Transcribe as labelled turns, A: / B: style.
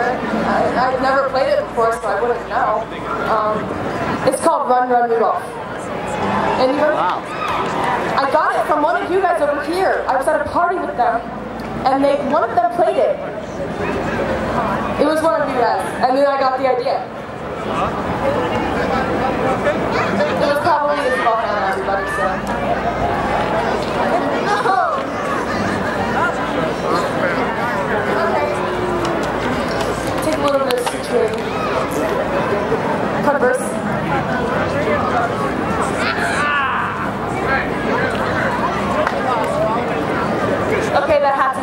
A: I, I've never played it before, so I wouldn't know. Um, it's called Run Run Rudolph. Anyone?
B: Wow.
A: I got it from one of you guys over here. I was at a party with them, and they one of them played it. It was one of you guys, and then I got the idea. It was probably as well everybody, so.